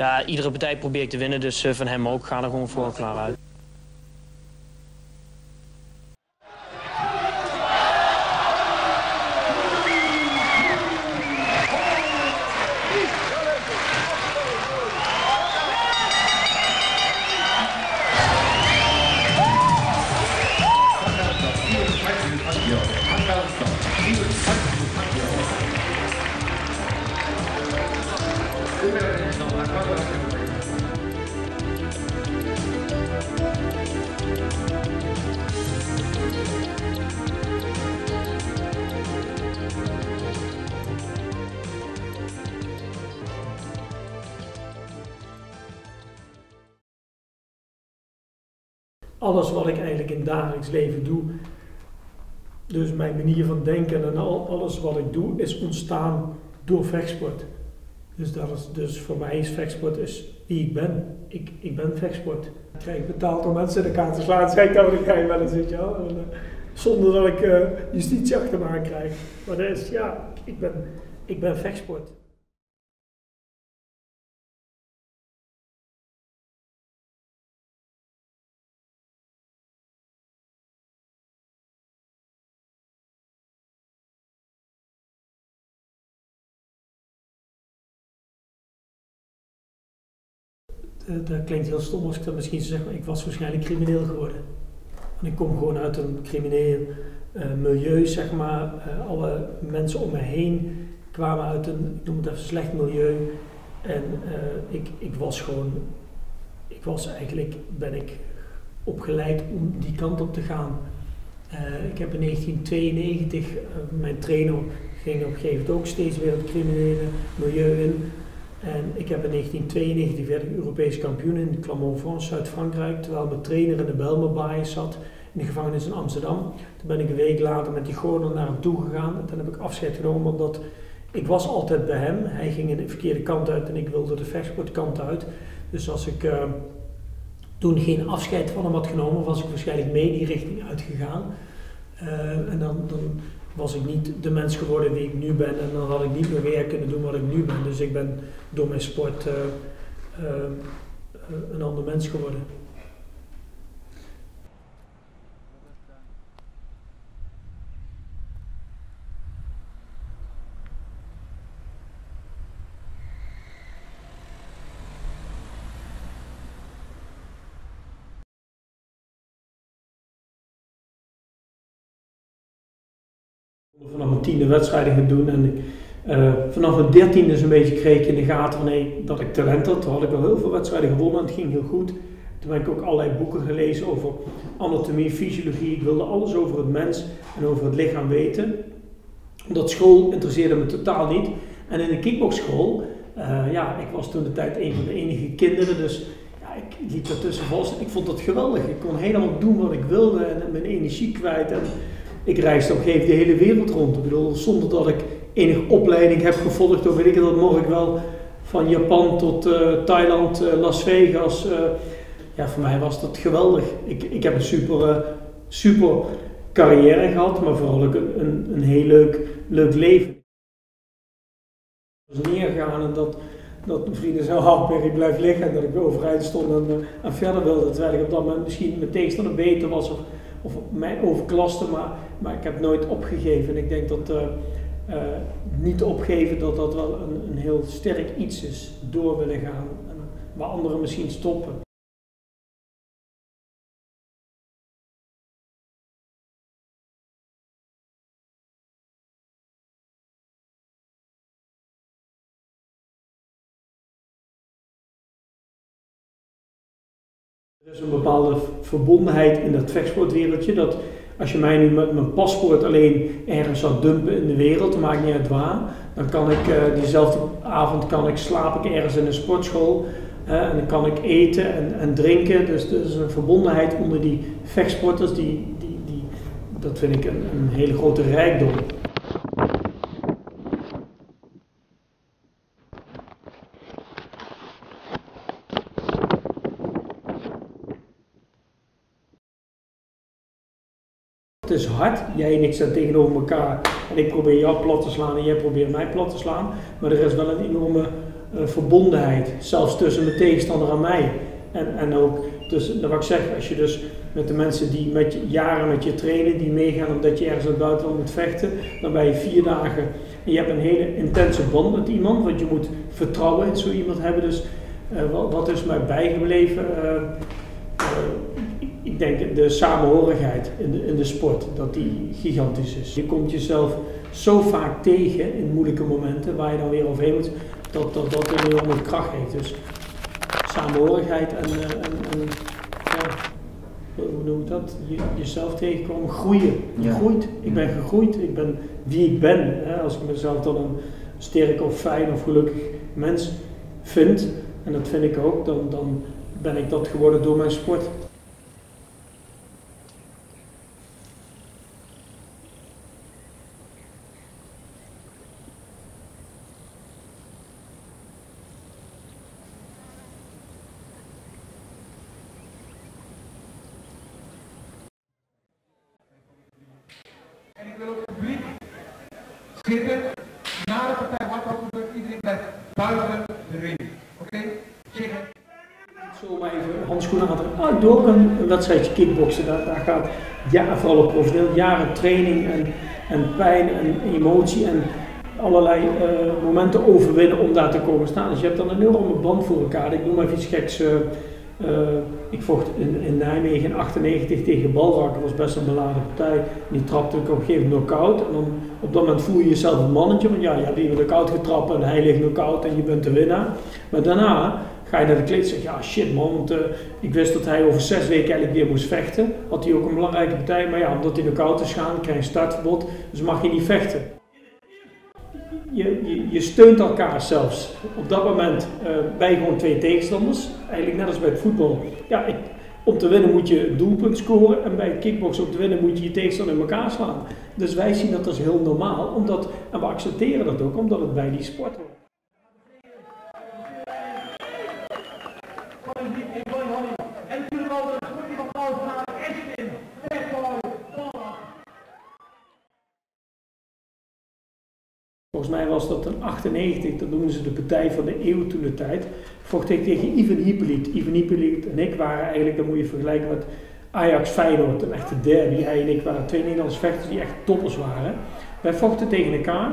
ja, iedere partij probeer ik te winnen, dus van hem ook. Ga er gewoon voor klaar uit. Alles wat ik eigenlijk in het dagelijks leven doe, dus mijn manier van denken en al, alles wat ik doe, is ontstaan door vechtsport. Dus, dat is, dus voor mij is vechtsport is wie ik ben. Ik, ik ben vechtsport. Ik krijg betaald om mensen de kaart te slaan, zeg ik dan ik wel eens, weet je wel. En, uh, zonder dat ik uh, justitie achter me krijg. Maar dat is, ja, ik ben, ik ben vechtsport. Dat klinkt heel stom als ik dat misschien zeg, maar ik was waarschijnlijk crimineel geworden. En ik kom gewoon uit een crimineel uh, milieu, zeg maar. Uh, alle mensen om me heen kwamen uit een, ik noem het even, slecht milieu. En ik, ik was gewoon, ik was eigenlijk, ben ik opgeleid om die kant op te gaan. ik heb in 1992, mijn trainer ging op een gegeven moment ook steeds weer het criminele milieu in. En ik heb in 1992 werd ik Europees kampioen in Clermont-Ferrand, Zuid-Frankrijk, terwijl mijn trainer in de Belmerbaai zat in de gevangenis in Amsterdam. Toen ben ik een week later met die gordel naar hem toe gegaan en toen heb ik afscheid genomen omdat ik was altijd bij hem. Hij ging in de verkeerde kant uit en ik wilde de vechtsportkant uit. Dus als ik uh, toen geen afscheid van hem had genomen, was ik waarschijnlijk mee die richting uitgegaan. Uh, en dan, dan was ik niet de mens geworden wie ik nu ben en dan had ik niet meer weer kunnen doen wat ik nu ben. Dus ik ben door mijn sport uh, uh, een ander mens geworden. vanaf mijn tiende wedstrijden gaan doen. En uh, vanaf mijn dertiende is een beetje kreeg ik in de gaten nee, dat ik talent had. Toen had ik al heel veel wedstrijden gewonnen en het ging heel goed. Toen heb ik ook allerlei boeken gelezen over anatomie, fysiologie. Ik wilde alles over het mens en over het lichaam weten. Dat school interesseerde me totaal niet. En in de kickboxschool, uh, ja, ik was toen de tijd een van de enige kinderen, dus ja, ik liep daartussen vast. Ik vond dat geweldig. Ik kon helemaal doen wat ik wilde en mijn energie kwijt. En, ik een gegeven de hele wereld rond. Ik bedoel, zonder dat ik enige opleiding heb gevolgd, of weet ik dat, ik wel van Japan tot uh, Thailand, uh, Las Vegas. Uh, ja, voor mij was dat geweldig. Ik, ik heb een super, super carrière gehad, maar vooral ook een, een, heel leuk, leuk leven. Ik was neergegaan en dat, dat mijn vrienden zo hard Perry blijft liggen en dat ik overeind stond en, en verder wilde. Terwijl ik op dat moment misschien mijn tegenstander beter was of of mij overklaste, maar, maar ik heb nooit opgegeven. En ik denk dat uh, uh, niet opgeven, dat dat wel een, een heel sterk iets is, door willen gaan, waar anderen misschien stoppen. Er is een bepaalde verbondenheid in dat vechtsportwereldje. Dat als je mij nu met mijn paspoort alleen ergens zou dumpen in de wereld, dan maakt niet uit waar, dan kan ik uh, diezelfde avond kan ik, slaap ik ergens in een sportschool. En dan kan ik eten en, en drinken. Dus er is een verbondenheid onder die vechtsporters. Die, die, die, dat vind ik een, een hele grote rijkdom. Het is hard, jij en ik staan tegenover elkaar en ik probeer jou plat te slaan en jij probeert mij plat te slaan. Maar er is wel een enorme uh, verbondenheid, zelfs tussen mijn tegenstander en mij. En, en ook, dus, wat ik zeg, als je dus met de mensen die met je, jaren met je trainen, die meegaan omdat je ergens in het buitenland moet vechten, dan ben je vier dagen en je hebt een hele intense band met iemand, want je moet vertrouwen in zo iemand hebben. Dus uh, wat, wat, is mij bijgebleven? Uh, ik denk de samenhorigheid in de, in de sport, dat die gigantisch is. Je komt jezelf zo vaak tegen in moeilijke momenten waar je dan weer overheen moet, dat dat, dat een enorme kracht heeft. Dus samenhorigheid en, en, en ja, hoe noem ik dat? Je, jezelf tegenkomen, groeien. Je groeit. Ik ben gegroeid, ik ben wie ik ben. Hè? Als ik mezelf dan een sterk of fijn of gelukkig mens vind, en dat vind ik ook, dan, dan ben ik dat geworden door mijn sport. Zitten, na de partij, wat ook iedereen blijft buiten de ring. Oké? Okay? Zo maar even handschoenen aan. Oh, door een wedstrijdje kickboksen, daar, gaat ja, vooral op professioneel, jaren training en, en pijn en emotie en allerlei uh, momenten overwinnen om daar te komen staan. Dus je hebt dan een enorme band voor elkaar. Ik noem even iets geks. Uh, uh, ik vocht in, in Nijmegen in 98 tegen Balrak, dat was best een beladen partij. Die trapte ik op een gegeven moment knock-out. En op dat moment voel je jezelf een mannetje, want ja, je hebt iemand knock-out getrapt en hij ligt knock-out en je bent de winnaar. Maar daarna ga je naar de kleed en zeg ja shit man, want uh, ik wist dat hij over zes weken eigenlijk weer moest vechten. Had hij ook een belangrijke partij, maar ja, omdat hij knock-out is gaan, krijg je startverbod, dus mag je niet vechten je, je, steunt elkaar zelfs. Op dat moment uh, ben gewoon twee tegenstanders. Eigenlijk net als bij het voetbal. Ja, om te winnen moet je een doelpunt scoren. En bij het om te winnen moet je je tegenstander in elkaar slaan. Dus wij zien dat als heel normaal. Omdat, en we accepteren dat ook omdat het bij die sport hoort. En natuurlijk al de van Volgens mij was dat in 98, dat noemden ze de partij van de eeuw toen de tijd. Vocht ik tegen Ivan Hippolyt. Ivan Hippolyt en ik waren eigenlijk, dan moet je vergelijken met Ajax Feyenoord, een echte derby. Hij en ik waren twee Nederlandse vechters die echt toppers waren. Wij vochten tegen elkaar.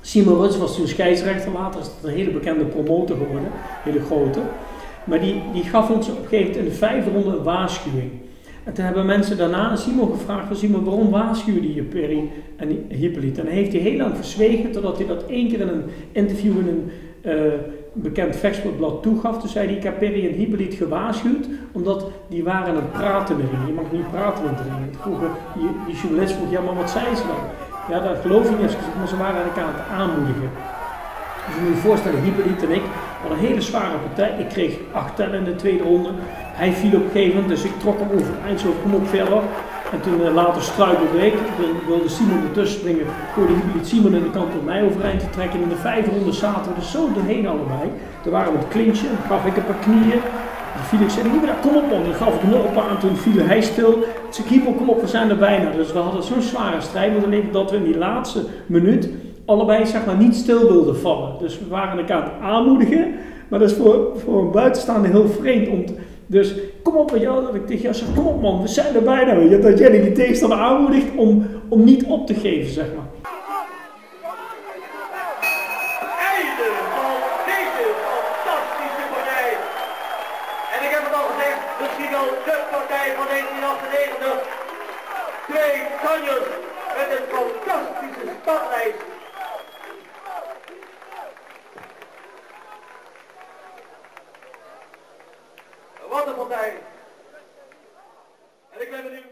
Simon Ruts was toen scheidsrechter, later is het een hele bekende promotor geworden, hele grote. Maar die, die gaf ons op een gegeven moment in de vijfde ronde waarschuwing. En toen hebben mensen daarna Simon gevraagd van Simon, waarom waarschuwde je Perry en Hippolyte? En hij heeft hij heel lang verzwegen totdat hij dat één keer in een interview in een uh, bekend vechtsportblad toegaf. Toen zei hij, ik heb en Hippolyte gewaarschuwd, omdat die waren aan het praten in Je mag niet praten de ring. Vroeger, die, die journalist vroeg, ja maar wat zei ze dan? Ja, dat geloof ik niet, maar ze waren elkaar aan het aanmoedigen. Dus je moet je voorstellen, Hippolyte en ik hadden een hele zware partij. Ik kreeg acht tellen in de tweede ronde. Hij viel op gegeven dus ik trok hem overeind, zo kom op verder. En toen uh, later struikelde ik, wilde Simon ertussen springen, gooide Hippolyte Simon in de kant om mij overeind te trekken. En in de vijfde ronde zaten we zo doorheen allebei. Toen waren we het en gaf ik een paar knieën. Toen viel ik, zei ik, kom op man. Dan gaf ik nog een paar aan, toen viel hij stil. Zei ik, kom op, we zijn er bijna. Dus we hadden zo'n zware strijd, want alleen dat we in die laatste minuut allebei zeg maar niet stil wilden vallen. Dus we waren elkaar aan het aanmoedigen, maar dat is voor, voor een buitenstaander heel vreemd om te, dus kom op, weet je dat ik tegen jou zeg, kom op man, we zijn er bijna, dat jij die tegenstander aanmoedigt om, om niet op te geven, zeg maar. Einde van deze fantastische partij. En ik heb het al gezegd, misschien al de partij van 1998. Twee kanjers met een fantastische startlijst. Wat een partij. En ik ben benieuwd.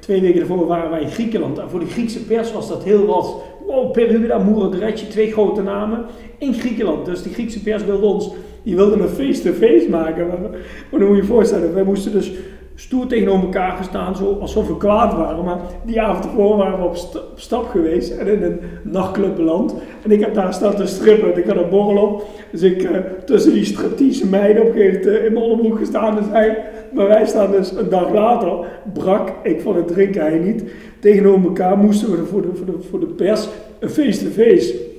Twee weken ervoor waren wij in Griekenland. En voor de Griekse pers was dat heel wat. Wow, Peruda, Moerodretje, twee grote namen. In Griekenland. Dus de Griekse pers wilde ons, die wilde een face-to-face -face maken. Maar, maar dan moet je je voorstellen, wij moesten dus stoer tegenover elkaar gestaan, zo alsof we kwaad waren. Maar die avond ervoor waren we op, stap geweest en in een nachtclub beland. En ik heb daar staan te strippen. Ik had een borrel op. Dus ik uh, tussen die striptease meiden op uh, in mijn onderbroek gestaan en zei. Maar wij staan dus een dag later, brak ik van het drinken hij niet. Tegenover elkaar moesten we voor de, voor voor de pers een face-to-face.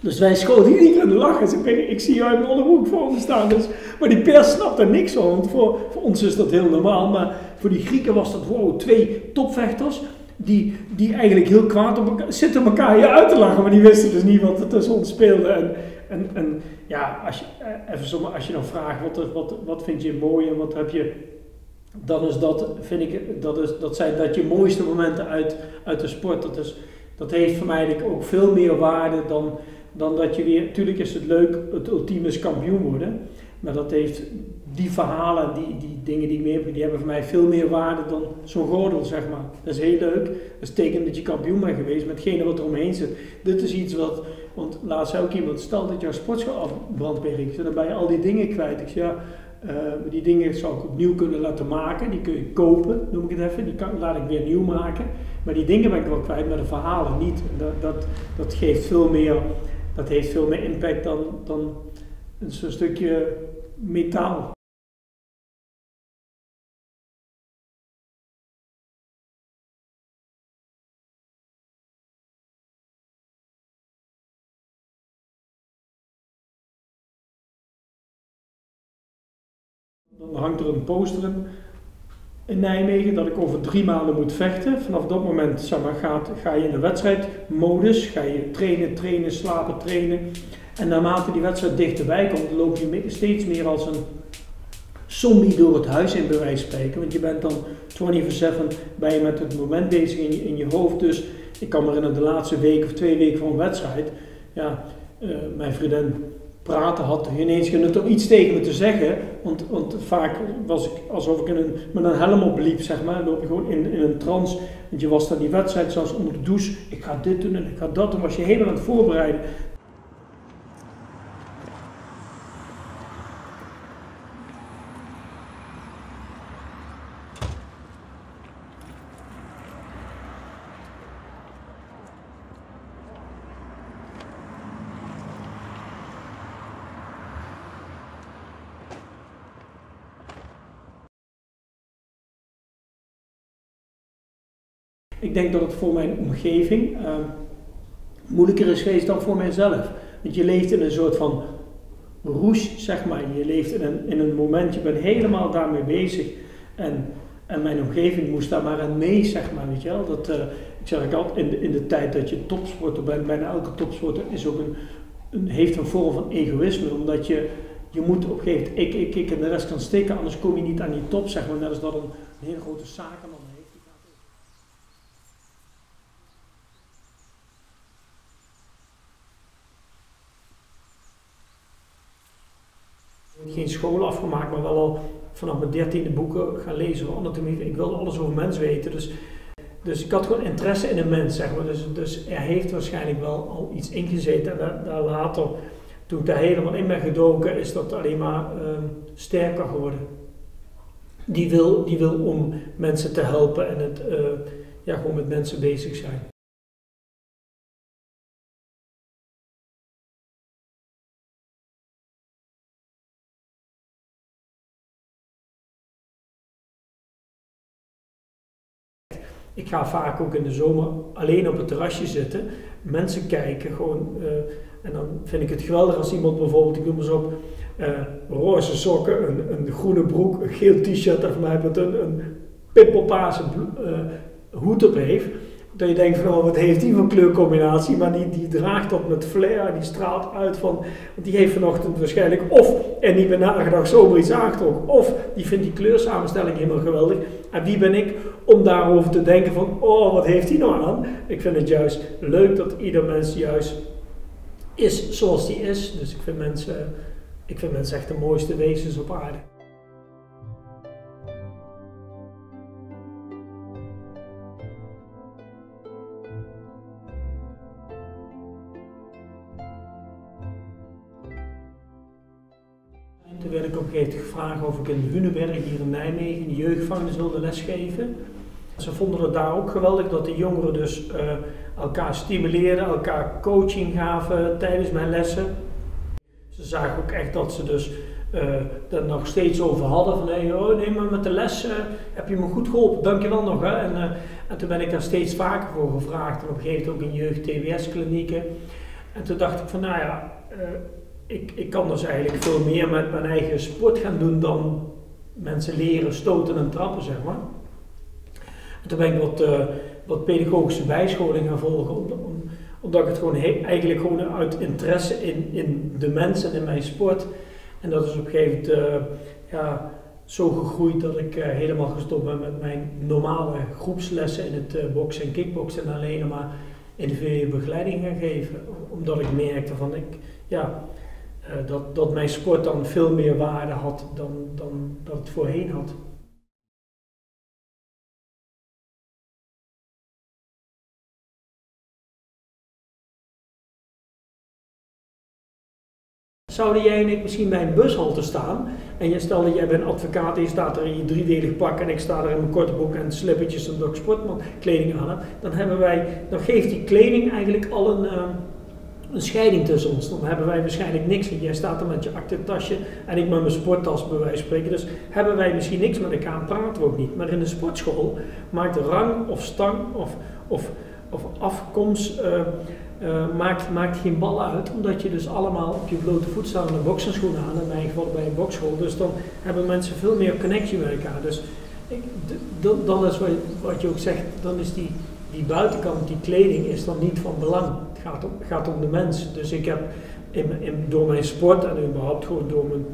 Dus wij schoten iedere keer aan de lach. Ik, ik zie jou in mijn onderbroek voor me staan. Dus, maar die pers snapt er niks van. Want voor, voor ons is dat heel normaal. Maar voor die Grieken was dat wow, twee topvechters. Die, die eigenlijk heel kwaad op elkaar zitten elkaar uit te lachen. Maar die wisten dus niet wat er tussen ons speelde. En, en, en ja, als je, eh, even als je dan vraagt wat, wat, wat vind je mooi en wat heb je dan is dat, vind ik, dat, is, dat zijn dat je mooiste momenten uit, uit de sport. Dat, is, dat heeft voor mij eigenlijk ook veel meer waarde dan, dan dat je weer, natuurlijk is het leuk, het ultieme kampioen worden. Maar dat heeft, die verhalen, die, die dingen die ik heb, die hebben voor mij veel meer waarde dan zo'n gordel, zeg maar. Dat is heel leuk. Dat is teken dat je kampioen bent geweest met hetgene wat er omheen zit. Dit is iets wat, want laatst zei ook iemand, stel dat jouw sportschool Perik, dan ben je al die dingen kwijt. Ik zei, ja, uh, die dingen zou ik opnieuw kunnen laten maken. Die kun je kopen, noem ik het even. Die kan, laat ik weer nieuw maken. Maar die dingen ben ik wel kwijt, maar de verhalen niet. Dat, dat, dat geeft veel meer, dat heeft veel meer impact dan, dan een zo'n stukje metaal. Dan hangt er een poster in, in Nijmegen dat ik over drie maanden moet vechten. Vanaf dat moment zeg maar, gaat, ga je in de wedstrijdmodus, ga je trainen, trainen, slapen, trainen. En naarmate die wedstrijd dichterbij komt, loop je steeds meer als een zombie door het huis in bij wijze van spreken. Want je bent dan 24-7 ben je met het moment bezig in je, in je hoofd. Dus ik kan me herinneren de laatste week of twee weken voor een wedstrijd. Ja, uh, mijn vriendin praten had ineens genut om iets tegen me te zeggen. Want, want vaak was ik alsof ik een, met een helm opliep, zeg maar. loop je gewoon in, in een trance. Want je was dan die wedstrijd zelfs onder de douche. Ik ga dit doen en ik ga dat doen. Was je helemaal aan het voorbereiden. Ik denk dat het voor mijn omgeving uh, moeilijker is geweest dan voor mijzelf. Want je leeft in een soort van roes, zeg maar. Je leeft in een, in een moment, je bent helemaal daarmee bezig. En, en mijn omgeving moest daar maar aan mee, zeg maar. Weet je wel? Dat, uh, ik zeg ik altijd, in de, in de tijd dat je topsporter bent, bijna elke topsporter is ook een, een, heeft een vorm van egoïsme. Omdat je, je moet op een gegeven moment ik, ik, ik en de rest kan steken, anders kom je niet aan die top, zeg maar. Net als dat een, een hele grote zakenman heeft. Geen school afgemaakt, maar wel al vanaf mijn dertiende boeken gaan lezen anatomie. Ik wilde alles over mens weten. Dus, dus ik had gewoon interesse in een mens, zeg maar. Dus, dus er heeft waarschijnlijk wel al iets ingezeten. En daar, daar later, toen ik daar helemaal in ben gedoken, is dat alleen maar uh, sterker geworden. Die wil, die wil om mensen te helpen en het, uh, ja, gewoon met mensen bezig zijn. Ik ga vaak ook in de zomer alleen op het terrasje zitten, mensen kijken gewoon. Uh, en dan vind ik het geweldig als iemand bijvoorbeeld, ik noem eens op, uh, roze sokken, een, een, groene broek, een geel t-shirt of mij een, een pippelpaarse uh, hoed op heeft. Dat je denkt van, oh, wat heeft die voor kleurcombinatie? Maar die, die draagt dat met flair, die straalt uit van, want die heeft vanochtend waarschijnlijk of er niet meer nagedacht zomaar iets aangetrokken, of die vindt die kleursamenstelling helemaal geweldig. En wie ben ik om daarover te denken van, oh, wat heeft hij nou aan? Ik vind het juist leuk dat ieder mens juist is zoals die is. Dus ik vind mensen, ik vind mensen echt de mooiste wezens op aarde. Of ik in Hunenberg hier in Nijmegen in de wilde lesgeven. Ze vonden het daar ook geweldig dat de jongeren dus uh, elkaar stimuleerden, elkaar coaching gaven tijdens mijn lessen. Ze zagen ook echt dat ze dus uh, er nog steeds over hadden van oh, nee, maar met de les heb je me goed geholpen, dankjewel nog. Hè? En, en toen ben ik daar steeds vaker voor gevraagd en op een gegeven moment ook in jeugd-TBS-klinieken. En toen dacht ik van, nou ja, ik, ik kan dus eigenlijk veel meer met mijn eigen sport gaan doen dan mensen leren stoten en trappen, zeg maar. En toen ben ik wat, uh, wat pedagogische bijscholing gaan volgen, om, omdat ik het gewoon eigenlijk gewoon uit interesse in, in de mensen in mijn sport. En dat is op een gegeven moment uh, ja, zo gegroeid dat ik uh, helemaal gestopt ben met mijn normale groepslessen in het boksen en kickboksen en alleen maar individuele begeleiding gaan geven. Omdat ik merkte van ik, ja, dat, dat mijn sport dan veel meer waarde had dan, dan dat het voorheen had. Zouden jij en ik misschien bij een bushalte staan en je stelt dat jij bent advocaat en je staat er in je driedelig pak en ik sta er in mijn korte broek en slippertjes en ook sportkleding aan dan, hebben wij, dan geeft die kleding eigenlijk al een, uh, een scheiding tussen ons. Dan hebben wij waarschijnlijk niks, want jij staat er met je aktentasje en ik met mijn sporttas bij wijze van spreken. Dus hebben wij misschien niks met elkaar, praten we ook niet. Maar in de sportschool maakt rang of stang of, of, of afkomst... Uh, uh, maakt, maakt geen bal uit, omdat je dus allemaal op je blote voet staat en een bokserschoenen aan, in mijn geval bij een bokschool. Dus dan hebben mensen veel meer connectie met elkaar. Dus ik, dan is wat, wat, je ook zegt, dan is die, die buitenkant, die kleding, is dan niet van belang. Gaat om, gaat om de mens. Dus ik heb in, in, door mijn sport en überhaupt gewoon door mijn,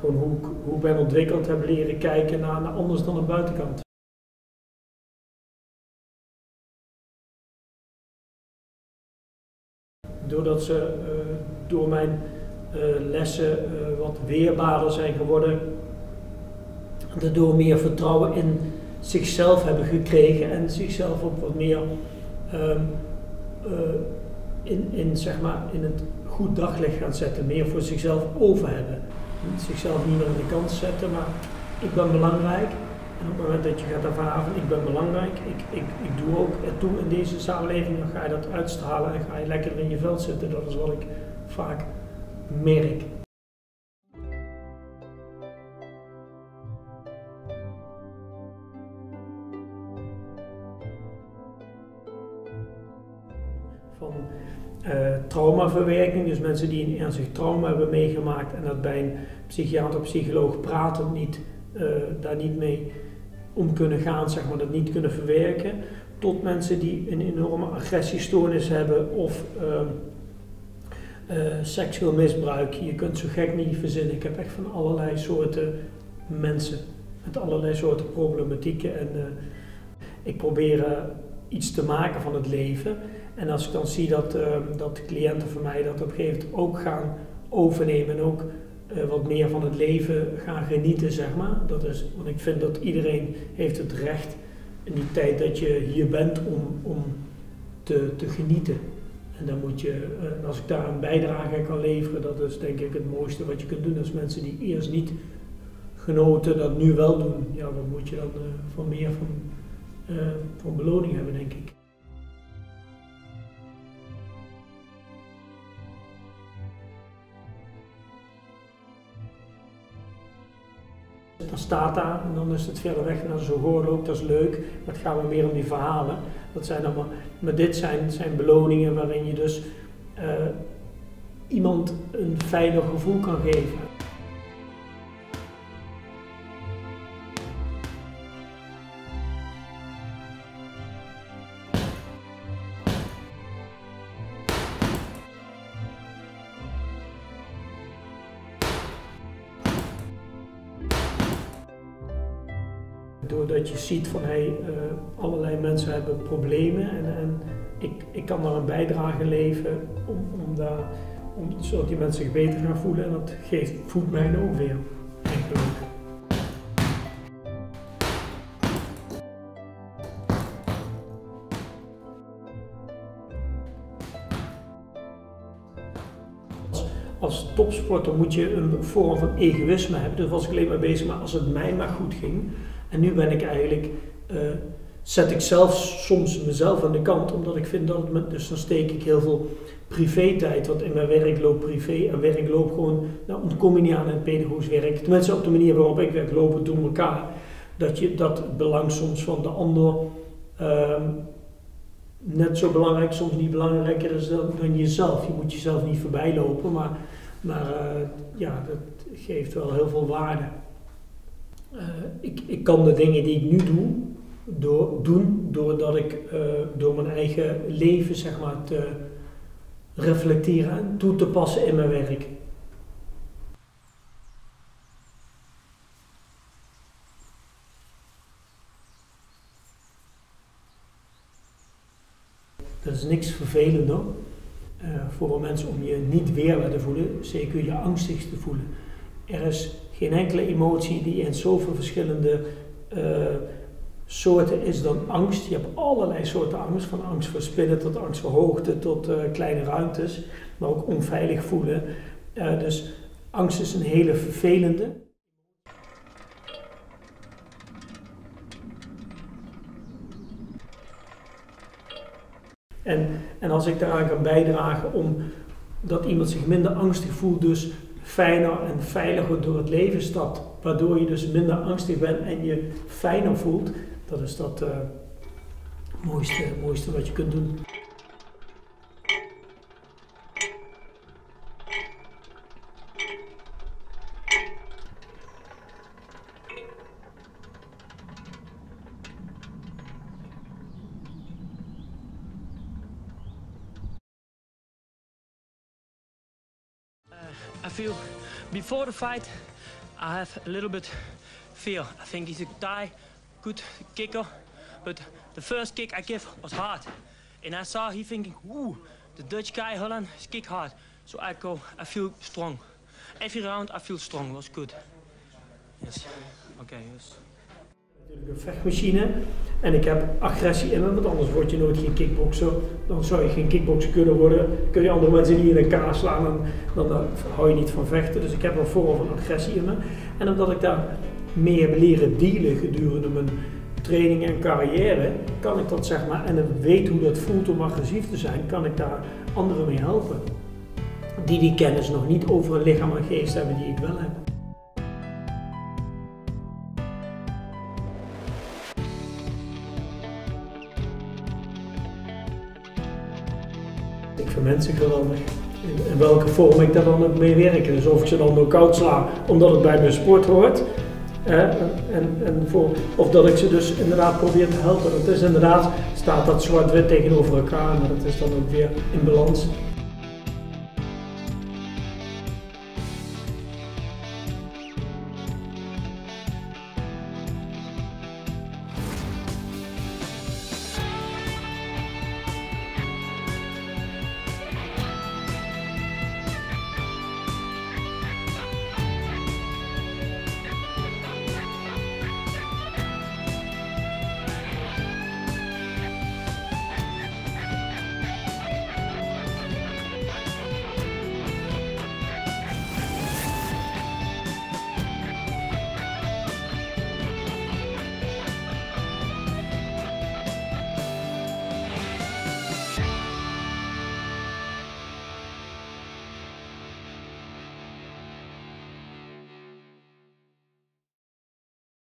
gewoon hoe, hoe ik ben ontwikkeld, heb leren kijken naar, naar anders dan de buitenkant. doordat ze uh, door mijn uh, lessen uh, wat weerbaarder zijn geworden, daardoor meer vertrouwen in zichzelf hebben gekregen en zichzelf ook wat meer um, in, in, zeg maar, in het goed daglicht gaan zetten, meer voor zichzelf over hebben. Zichzelf niet meer aan de kant zetten, maar ik ben belangrijk en op het moment dat je gaat ervaren van ik ben belangrijk, ik, ik, ik doe ook toe in deze samenleving, dan ga je dat uitstralen en ga je lekker in je veld zitten. Dat is wat ik vaak merk. Traumaverwerking, dus mensen die een ernstig trauma hebben meegemaakt en dat bij een psychiater of psycholoog praten niet, uh, daar niet mee om kunnen gaan, zeg maar, dat niet kunnen verwerken, tot mensen die een enorme agressiestoornis hebben of uh, uh, seksueel misbruik. Je kunt zo gek niet verzinnen. Ik heb echt van allerlei soorten mensen met allerlei soorten problematieken en uh, ik probeer iets te maken van het leven. En als ik dan zie dat, dat cliënten van mij dat op een gegeven moment ook gaan overnemen en ook uh, wat meer van het leven gaan genieten, zeg maar. Dat is, want ik vind dat iedereen heeft het recht in die tijd dat je hier bent om, om te, te genieten. En dan moet je, uh, als ik daar een bijdrage kan leveren, dat is denk ik het mooiste wat je kunt doen. Als mensen die eerst niet genoten dat nu wel doen, ja, wat moet je dan van meer van, van beloning hebben, denk ik. Dan staat daar en dan is het verder weg naar zo loopt, dat is leuk. Maar het gaat maar meer om die verhalen. Dat zijn allemaal, maar dit zijn, zijn beloningen waarin je dus uh, iemand een veilig gevoel kan geven. Ziet van hey, uh, allerlei mensen hebben problemen en, en ik, ik kan daar een bijdrage leveren om, om daar, om, zodat die mensen zich beter gaan voelen en dat geeft, voedt mij ook weer. als topsporter moet je een vorm van egoïsme hebben. Dus was ik alleen maar bezig, maar als het mij maar goed ging, en nu ben ik eigenlijk, uh, zet ik zelf soms mezelf aan de kant, omdat ik vind dat het dus dan steek ik heel veel privé-tijd, want in mijn werk loopt privé en werk loopt gewoon, nou ontkom je niet aan het pedagogisch werk. Tenminste op de manier waarop ik werk, lopen door elkaar. Dat je dat het belang soms van de ander, uh, net zo belangrijk, soms niet belangrijker is dan, jezelf. Je moet jezelf niet voorbij lopen, maar, maar uh, ja, dat geeft wel heel veel waarde. Uh, ik, ik kan de dingen die ik nu doe, doen doordat ik uh, door mijn eigen leven zeg maar, te reflecteren en toe te passen in mijn werk. Er is niks vervelender uh, voor mensen om je niet weerbaar te voelen, zeker je angstig te voelen. Er is geen enkele emotie die in zoveel verschillende uh, soorten is dan angst. Je hebt allerlei soorten angst, van angst voor spinnen tot angst voor hoogte tot uh, kleine ruimtes, maar ook onveilig voelen. dus angst is een hele vervelende. En, en als ik daaraan kan bijdragen om dat iemand zich minder angstig voelt, dus fijner en veiliger door het leven stapt, waardoor je dus minder angstig bent en je fijner voelt, dat is dat uh, mooiste, mooiste wat je kunt doen. I feel before the fight, I have a little bit fear. I think he's a die, good kicker, but the first kick I give was hard. And I saw he thinking, ooh, the Dutch guy Holland is kick hard. So I go, I feel strong. Every round I feel strong, was good. Yes, okay, yes. Natuurlijk een vechtmachine en ik heb agressie in me, want anders word je nooit geen kickboxer. Dan zou je geen kickboxer kunnen worden. Kun je andere mensen niet in elkaar slaan, en dan, hou je niet van vechten. Dus ik heb een vorm van agressie in me. En omdat ik daar mee heb leren dealen gedurende mijn training en carrière, kan ik dat zeg maar, en ik weet hoe dat voelt om agressief te zijn, kan ik daar anderen mee helpen. Die die kennis nog niet over een lichaam en geest hebben die ik wel heb. In welke vorm ik daar dan ook mee werk. Dus of ik ze dan ook koud sla omdat het bij mijn sport hoort. en, en voor, of dat ik ze dus inderdaad probeer te helpen. Het is inderdaad, staat dat zwart-wit tegenover elkaar, maar dat is dan ook weer in balans.